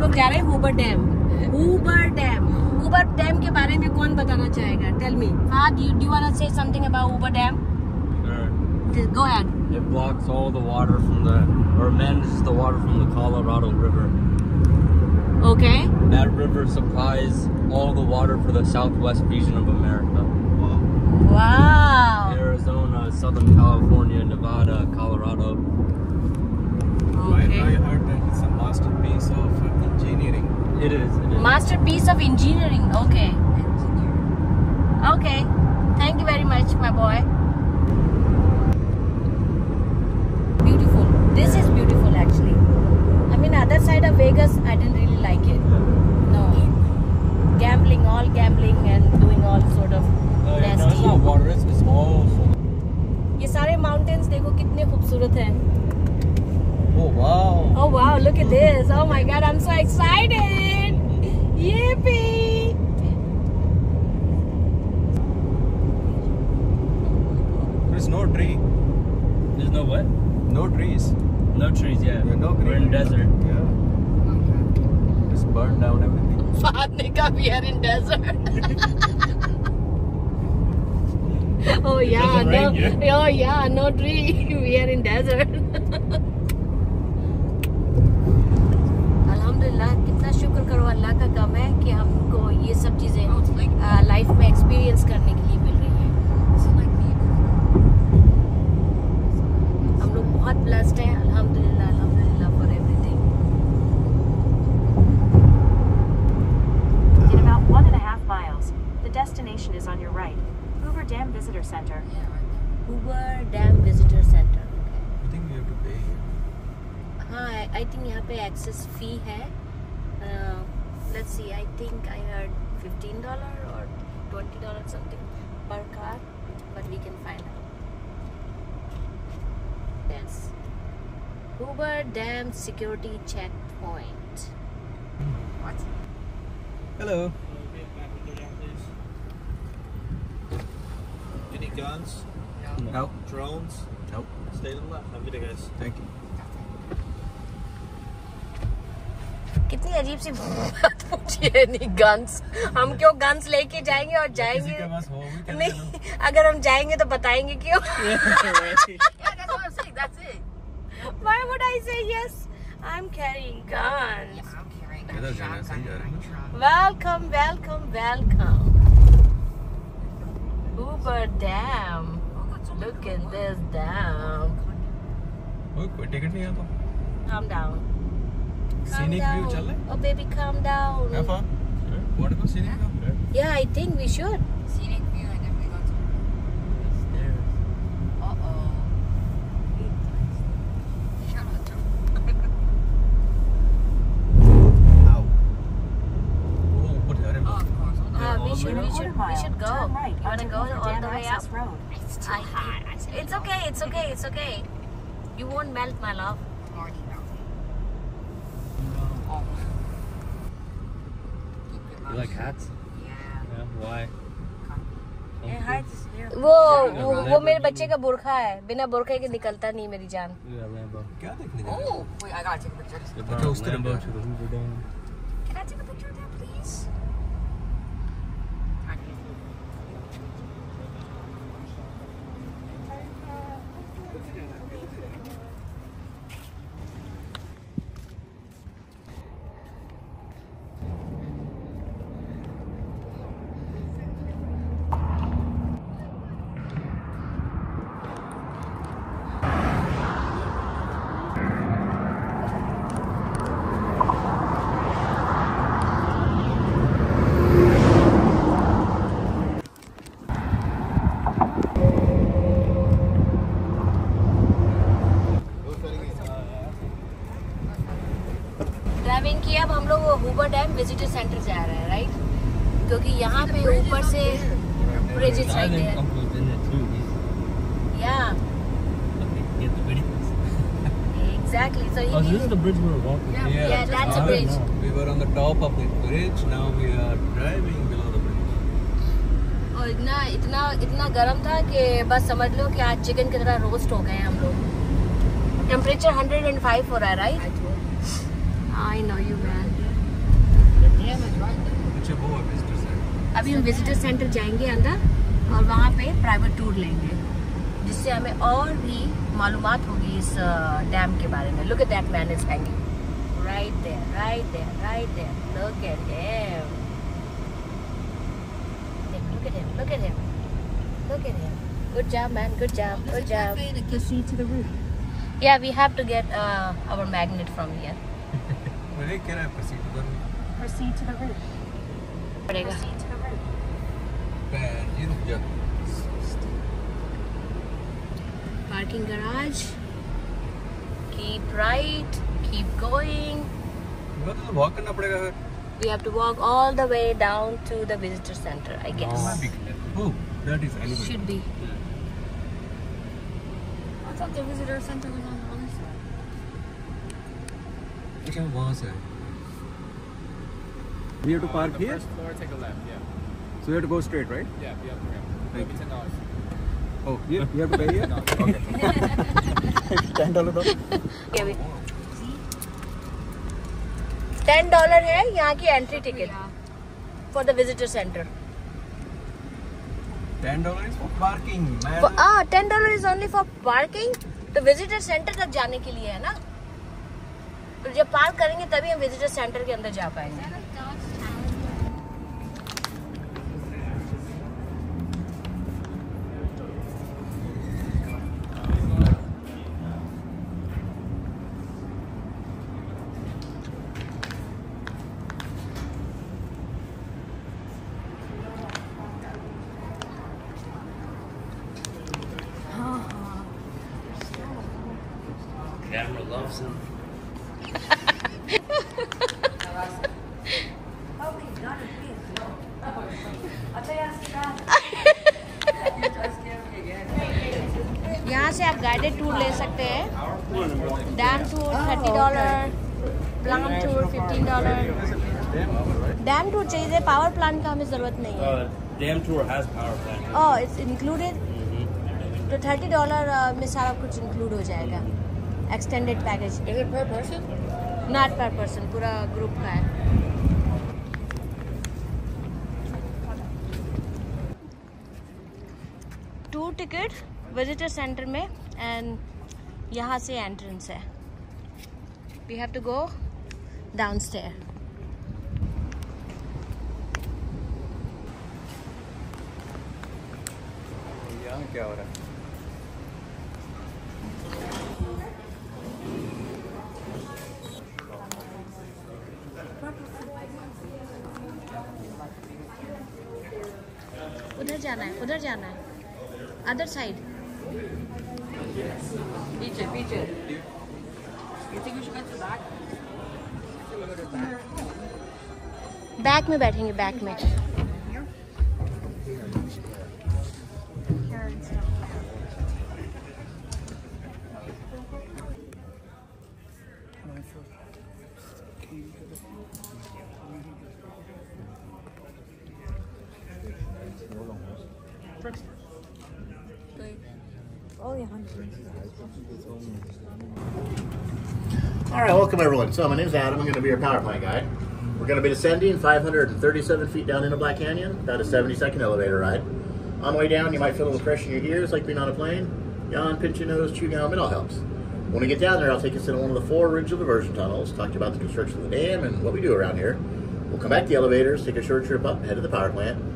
हम लोग जा रहे Hoover Dam. Dam Hoover dam Hoover dam के बारे में कौन tell me? Tell me what you do want to say something about Hoover dam Go ahead. It blocks all the water from the or manages the water from the Colorado River. Okay. That river supplies all the water for the southwest region of America. Wow. Arizona, Southern California, Nevada, Colorado. Okay engineering. It is. It is. masterpiece of engineering okay okay thank you very much my boy beautiful this is beautiful actually i mean other side of vegas i didn't really like it no gambling all gambling and doing all sort of Oh, yeah, no, it's nasty not water. It's, it's all full. ये सारे mountains देखो कितने खूबसूरत हैं Oh wow. Oh wow, look at this. Oh my god, I'm so excited. Yippee! There's no tree. There's no what? No trees. No trees. Yeah. Yeah, no We're in desert. Yeah. Just burn down everything. Fahad ne kaha we are in desert. oh yeah, doesn't no. rain here. Oh yeah, no tree. we are in desert. अल्लाह का कम है कि हमको ये सब चीज़ें life में experience करने के लिए मिल रही हैं हम लोग बहुत ब्लेस्ड हैं अल्हम्दुलिल्लाह अल्हम्दुलिल्लाह for everything In about one and a half miles, the destination is on your right. Hoover Dam Visitor Center. Yeah, Hoover Dam Visitor Center. Okay. I think we have to pay. हाँ I think यहाँ पे access फ़ी है let's see i think i heard 15 dollar or 20 dollar something per car but we can find out yes Hoover Dam security checkpoint what hello any guns no. no. Drones? Nope. Stay to the left. I'm day, guys. Thank you. कितनी अजीब सी बात पूछी है नहीं guns हम क्यों guns लेके जाएँगे और जाएँगे नहीं अगर हम जाएँगे तो बताएँगे क्यों Why would I say yes? I'm carrying guns. इधर जाना सही जा Welcome, welcome, welcome. Hoover Dam. Look at this dam. Ticket नहीं आता Calm down. Scenic down. view, chale? Oh, baby, calm down. Have fun. Yeah. Want to go scenic yeah. view? Yeah, I think we should. Scenic view, oh, uh, we to should, we should, we should go. Right I want to go all the way up. Road. It's too I, hot. It's okay, it's okay, it's okay. You won't melt, my love. Morning. You like hats? Yeah. Yeah. Why? वो वो, वो मेरे बच्चे का बुरखा है बिना बुरखे के निकलता नहीं मेरी जान. क्या देखने जा Oh, wait, I gotta take a picture. They Okay, brought उस तरफ़ Lambo जा। to the Hoover Dam. Can I take a picture of that, please? I can. Driving की अब हम लोग वो हुबर डैम विजिटर सेंटर जा रहे हैं राइट क्योंकि यहाँ पे ऊपर से bridge is I right yeah. Exactly so Oh, so this is the bridge we were walking. Yeah. Yeah, yeah that's a bridge. know. We were on the top of the bridge. Now we are driving below the bridge. और इतना इतना इतना गर्म था कि बस समझ लो कि आज चिकन की तरह रोस्ट हो गए हम लोग टेम्परेचर 105 हो रहा है right I told you. I know you man अभी हम विजिटर सेंटर जाएँगे अंदर और वहाँ पे प्राइवेट टूर लेंगे जिससे हमें और भी मालूम होगी इस डैम के बारे में। Look at man is hanging right right right look at there look at look to the roof. band? You रुक जा. parking garage keep right keep going वो तो walk करना पड़ेगा फिर. we have to walk all the way down to the visitor center i guess Oh, that is elevator. should be I thought the visitor center was on the other side. अच्छा वहाँ से. We have to park here. First floor, take a left. Yeah. So we have to go straight, right? Yeah, be up the ramp. Be ten dollars. Oh, here. You have to pay here. Okay. Ten dollar though. Okay, अभी ten dollar है यहाँ की entry ticket for the visitor centre ah ten dollar is only for parking तो visitor centre तक जाने के लिए है ना तो जब पार्क करेंगे तभी हम विजिटर सेंटर के अंदर जा पाएँगे यहाँ से आप गाइडेड टूर ले सकते हैं। Dam tour thirty dollar plant tour fifteen dollar dam tour चाहिए पावर प्लांट का हमें ज़रूरत नहीं है। Dam tour has power plant. Oh it's included तो थर्टी डॉलर में सारा कुछ इंक्लूड हो जाएगा। Extended package Is it per person? Not per person पूरा ग्रुप का है टू टिकट विजिटर सेंटर में एंड यहाँ से एंट्रेंस है we have to go down stair क्या हो रहा है? जाना है उधर जाना है। अदर साइड पीछे पीछे। बैक में बैठेंगे बैक में। All right, welcome everyone. So my name's Adam. I'm going to be your power plant guide. We're going to be descending 537 feet down into Black Canyon, about a 70 second elevator ride. On the way down, you might feel a little pressure in your ears like being on a plane. Yawn, pinch your nose, chew gum, it all helps. When we get down there, I'll take us into one of the four original diversion tunnels, talk to you about the construction of the dam and what we do around here. We'll come back to the elevators, take a short trip up, head to the power plant.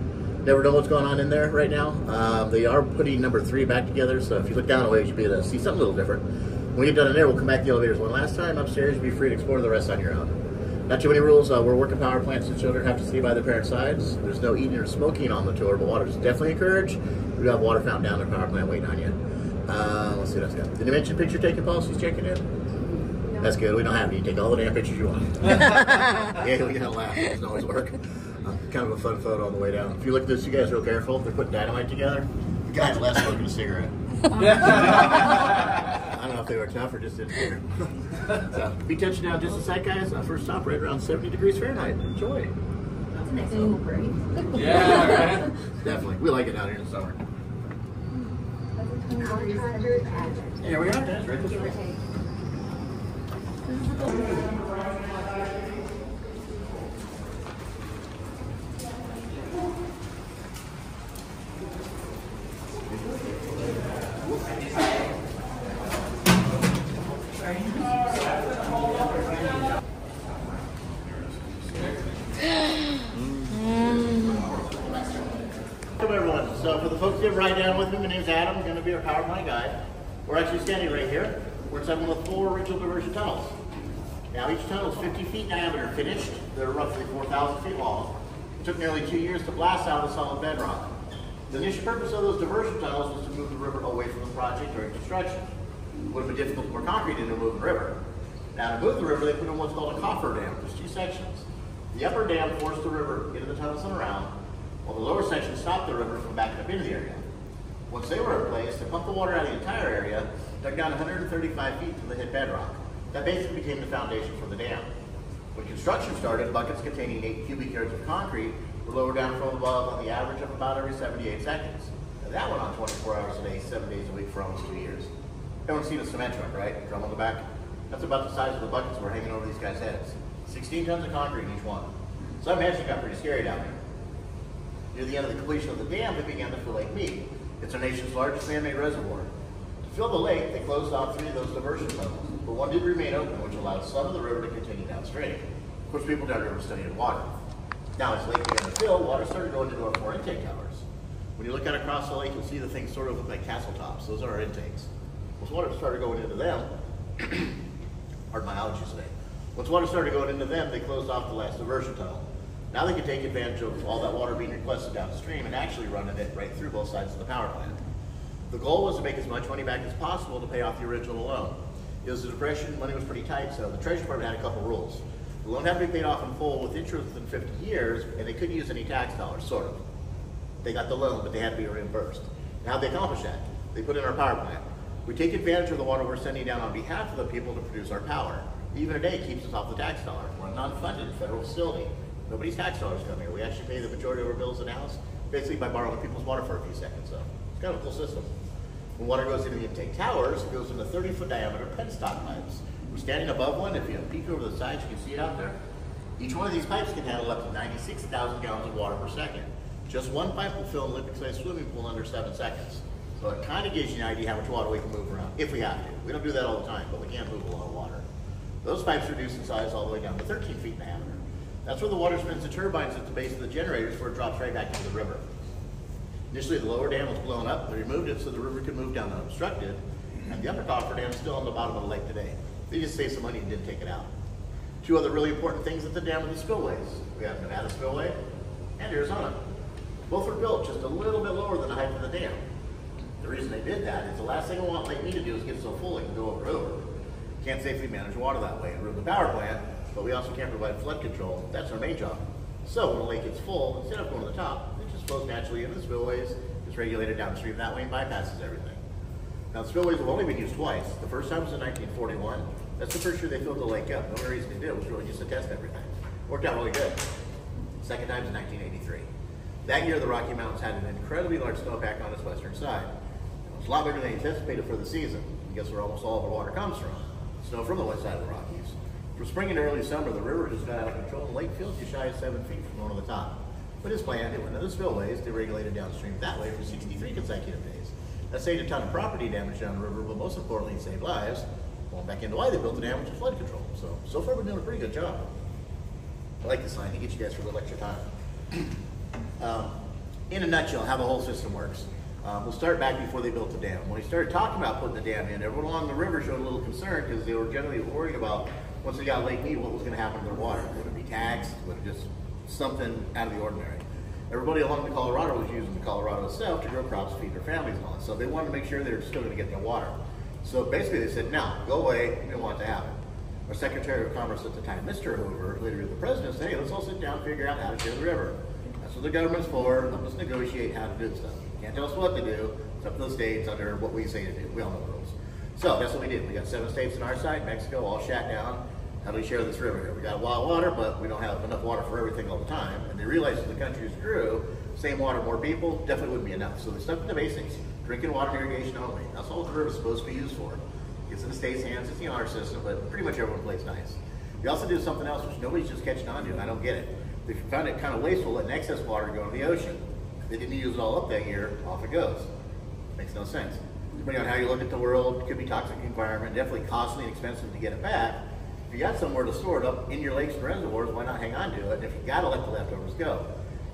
Never know what's going on in there right now. Um, they are putting number three back together, so if you look down a ways, you'll be able to see something a little different. When we get done in there, we'll come back to the elevators one last time. Upstairs, be free to explore the rest on your own. Not too many rules. Uh, we're working power plants, so children have to stay by their parents' sides. There's no eating or smoking on the tour, but water is definitely encouraged. We do have water fountain down at the power plant waiting on you. Uh, let's see what else got. Did you mention picture taking policies checking in? That's good. We don't have any. You take all the damn pictures you want. yeah, we gotta laugh. It doesn't always work. Kind of a fun photo on the way down. If you look at this, you guys real careful. They're putting dynamite together. The guy's last smoking a cigarette. I don't know if they were tough or just didn't care. so, be touching down just a sec, guys. Uh, first stop right around 70 degrees Fahrenheit. Enjoy. That's a nice little break. yeah, right. Definitely. We like it down here in the summer. Yeah, we are. Right this way. So for the folks that ride down with me, my name's Adam. I'm going to be our power plant guide. We're actually standing right here. We're inside one of the four original diversion tunnels. Now each tunnel is 50 feet diameter finished. They're roughly 4,000 feet long. It took nearly two years to blast out the solid bedrock. The initial purpose of those diversion tunnels was to move the river away from the project during construction. It would have been difficult to pour concrete into a moving river. Now to move the river, they put in what's called a coffer dam. There's two sections. The upper dam forced the river into the tunnels and around, while the lower section stopped the river from backing up into the area. Once they were in place, they pumped the water out of the entire area, dug down 135 feet to the hit bedrock. That basically became the foundation for the dam. When construction started, buckets containing 8 cubic yards of concrete were lowered down from above on the average of about every 78 seconds. And that went on 24 hours a day, 7 days a week for almost two years. Everyone's seen a cement truck, right? Drum on the back. That's about the size of the buckets we're hanging over these guys' heads. 16 tons of concrete in each one. So I imagine it got pretty scary down there. Near the end of the completion of the dam, they began to fill Lake Mead. It's our nation's largest man-made reservoir. To fill the lake, they closed off three of those diversion tunnels, but one did remain open, which allowed some of the river to continue downstream. Of course, people downriver studied water. Now, as the lake began to fill, water started going into our four intake towers. When you look out across the lake, you'll see the things sort of look like castle tops. Those are our intakes. Once water started going into them, pardon my allergies today. Once water started going into them, they closed off the last diversion tunnel. Now they can take advantage of all that water being requested downstream and actually running it right through both sides of the power plant. The goal was to make as much money back as possible to pay off the original loan. It was a depression, money was pretty tight, so the Treasury Department had a couple rules. The loan had to be paid off in full with interest within 50 years, and they couldn't use any tax dollars, sort of. They got the loan, but they had to be reimbursed. Now they accomplish that. They put in our power plant. We take advantage of the water we're sending down on behalf of the people to produce our power. Even today, it keeps us off the tax dollar. We're a non-funded federal facility. Nobody's tax dollars come here. We actually pay the majority of our bills in house, basically by borrowing people's water for a few seconds. So it's kind of a cool system. When water goes into the intake towers, it goes into 30 foot diameter penstock pipes. We're standing above one. If you peek over the sides, you can see it out there. Each one of these pipes can handle up to 96,000 gallons of water per second. Just one pipe will fill an Olympic-sized swimming pool in under seven seconds. So it kind of gives you an idea how much water we can move around, if we have to. We don't do that all the time, but we can move a lot of water. Those pipes reduce in size all the way down to 13 feet in diameter. That's where the water spins the turbines at the base of the generators before it drops right back into the river. Initially, the lower dam was blown up. They removed it so the river could move down unobstructed. And the upper coffer dam is still on the bottom of the lake today. They just saved some money and didn't take it out. Two other really important things at the dam are the spillways. We have Nevada Spillway and Arizona. Both were built just a little bit lower than the height of the dam. The reason they did that is the last thing I want Lake Mead to do is get so full it can go over over. Can't safely manage water that way and ruin the power plant, but we also can't provide flood control. That's our main job. So when the lake gets full, instead of going to the top, it just flows naturally into the spillways, it's regulated downstream that way and bypasses everything. Now the spillways have only been used twice. The first time was in 1941. That's the first year they filled the lake up. The only reason they did it was really just to test everything. Worked out really good. Second time was in 1983. That year the Rocky Mountains had an incredibly large snowpack on its western side. It was a lot bigger than anticipated for the season. And guess where almost all of the water comes from? Snow from the west side of the Rockies. From spring and early summer, the river just got out of control the lake feels just shy of seven feet from one to the top. But as planned, it went into the spillways, deregulated downstream that way for 63 consecutive days. That saved a ton of property damage down the river, but most importantly, it saved lives. Going back into why they built the dam, which flood control. So, so far we're doing a pretty good job. I like this line, to get you guys for a little extra time. um, in a nutshell, how the whole system works. Um, we'll start back before they built the dam. When we started talking about putting the dam in, everyone along the river showed a little concern because they were generally worried about once they got Lake Mead, what was going to happen to their water. Would it be taxed? Would it just something out of the ordinary? Everybody along the Colorado was using the Colorado itself to grow crops, feed their families that. So they wanted to make sure they were still going to get their water. So basically they said, no, go away, we don't want it to happen. Our Secretary of Commerce at the time, Mr. Hoover, later the president, said, hey, let's all sit down and figure out how to share the river. That's what the government's for. Let us negotiate how to do stuff. You can't tell us what to do. It's up to the states under what we say to do. We all know the rules. So that's what we did. We got seven states on our side, Mexico, all shut down. How do we share this river here? We got a lot of water, but we don't have enough water for everything all the time. And they realized as the countries grew, same water, more people, definitely wouldn't be enough. So they stuck with the basics. Drinking water irrigation only. That's all the river is supposed to be used for. It's in the state's hands, it's the honor system, but pretty much everyone plays nice. We also did something else which nobody's just catching on to, and I don't get it. They found it kind of wasteful letting excess water go into the ocean. They didn't use it all up that year, off it goes. Makes no sense. Depending on how you look at the world, could be toxic environment, definitely costly and expensive to get it back. You got somewhere to store it up in your lakes and reservoirs, why not hang on to it? If you gotta let the leftovers go.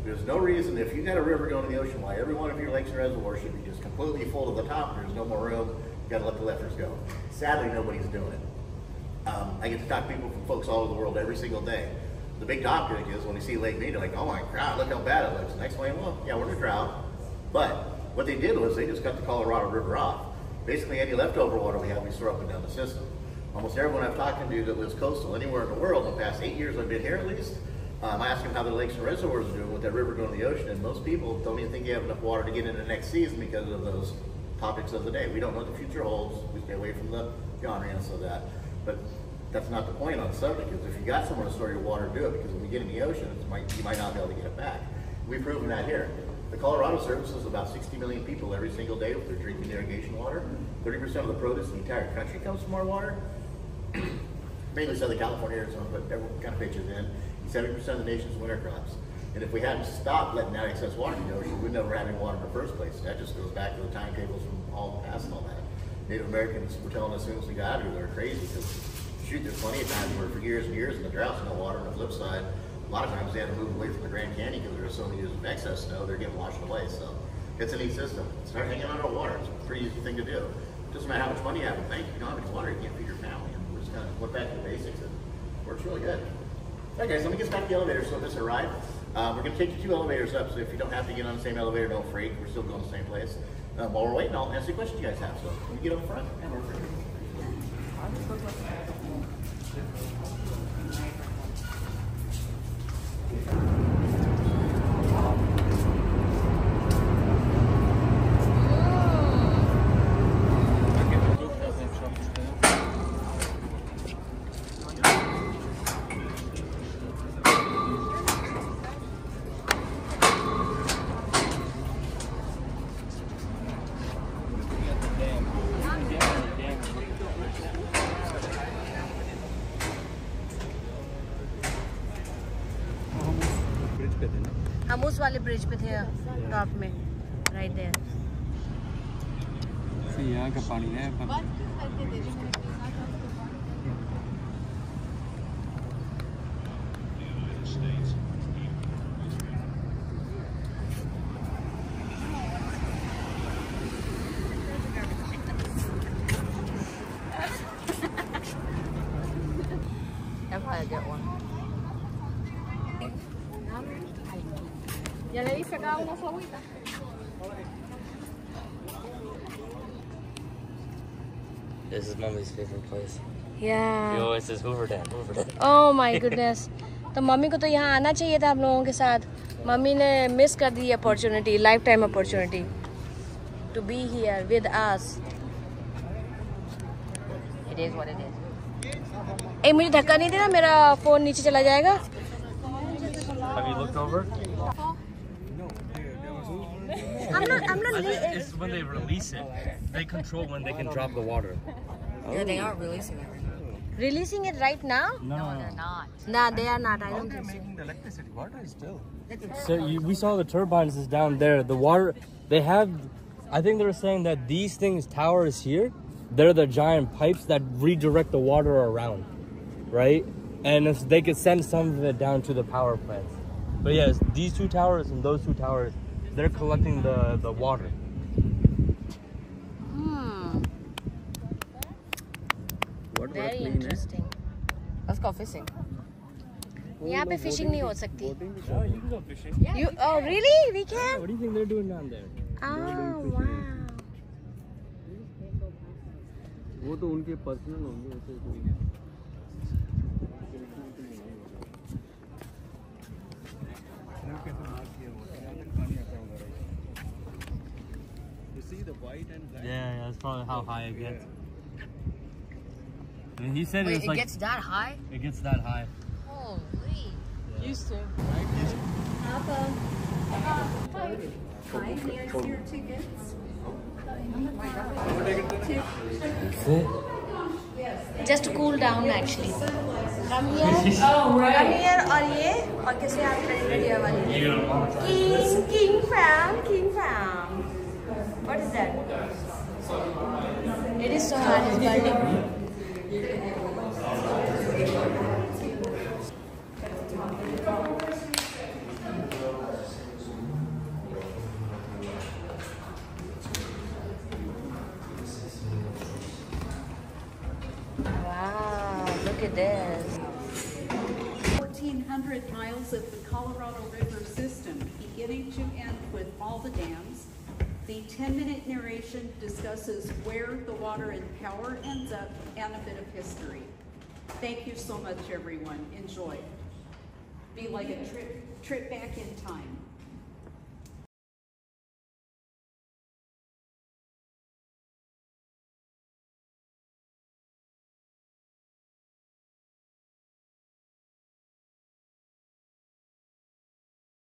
There's no reason, if you got a river going to the ocean, why every one of your lakes and reservoirs should be just completely full to the top, there's no more room, you gotta let the leftovers go. Sadly, nobody's doing it. Um, I get to talk to people from folks all over the world every single day. The big topic is when they see Lake Mead, they're like, oh my God, look how bad it looks. Next explain, well, yeah, we're in a drought. But what they did was they just cut the Colorado River off. Basically, any leftover water we have, we store up and down the system. Almost everyone I've talked to that lives coastal anywhere in the world, in the past eight years I've been here at least, um, I ask them how their lakes and reservoirs are doing with that river going to the ocean, and most people don't even think they have enough water to get into next season because of those topics of the day. We don't know what the future holds. We stay away from the genres of that. But that's not the point on the subject, because if you got somewhere to store your water, do it, because when you get in the ocean, might, you might not be able to get it back. We've proven that here. The Colorado Service services about 60 million people every single day with their drinking irrigation water. 30% of the produce in the entire country comes from our water. Mainly Southern California, Arizona, but everyone kind of pitches in. 70% of the nation's winter crops. And if we hadn't stopped letting that excess water in the we'd never have any water in the first place. That just goes back to the timetables from all the past and all that. Native Americans were telling us as soon as we got out here they were crazy because shoot, there's plenty of times where for years and years in the droughts, no water. On the flip side, a lot of times they had to move away from the Grand Canyon because there was so many years of excess snow, they're getting washed away. So it's a neat system. Start hanging on to water. It's a pretty easy thing to do. It doesn't matter how much money you have in the bank. You don't have any water, you can't feed your just kind of went back to the basics it works really good. All right, guys, let me get back to the elevator so this arrive. Uh, we're going to take you two elevators up, so if you don't have to get on the same elevator, don't freak. We're still going to the same place. Um, while we're waiting, I'll answer questions you guys have. So let me get up front and we're free. उस वाले bridge पे थे top में right there यहाँ का पानी है पर I'll probably get one. Ya le dice a cada uno su agüita. This is mommy's favorite place. Yeah. She always says Hoover Dam, Hoover Dam. Oh my goodness. तो mummy को तो यहाँ आना चाहिए था हम लोगों के साथ मम्मी ने मिस कर दी opportunity lifetime opportunity to be here with us it is what it is ए मुझे धक्का नहीं देना मेरा फ़ोन नीचे चला जाएगा Have you looked over? I'm not I'm not It's when they release it. They control when they can oh. drop the water. Yeah, they are releasing it right now. releasing it right now No, They're not. nah they are not I don't think so the electricity. Water is still. So you, we saw the turbines is down there. The water, they have, I think they were saying that these things, towers here, they're the giant pipes that redirect the water around, right? And if they could send some of it down to the power plants. But yes, these two towers and those two towers, they're collecting the, the water. hmm very interesting Let's go fishing. यहाँ पे fishing नहीं हो सकती Yeah, you can go fishing. you oh really we can What do you think they're doing down there? oh wow वो तो उनके personal होंगे ऐसे कोई You see white and black. Yeah, yeah, that's probably how high it gets. And he said Wait, it's it like, gets that high? it gets that high. Holy. Used to. just to cool down actually come here oh right come here और ये और किसे आप ready वाली king king fam king fam what is that Wow, look at this. 1,400 miles of the Colorado River system, beginning to end with all the dams, the 10-minute narration discusses where the water and power ends up and a bit of history. Thank you so much, everyone. Enjoy. Be like a trip, trip back in time.